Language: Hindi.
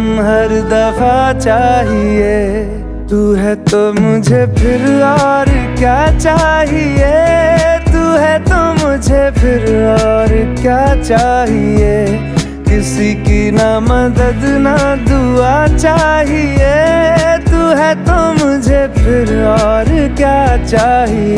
दम हर दफ़ा चाहिए। तू है तो मुझे फिर और क्या चाहिए? तू है तो मुझे फिर और क्या चाहिए? किसी की ना मदद, ना दुआ चाहिए। तू है तो मुझे फिर और क्या चाहिए?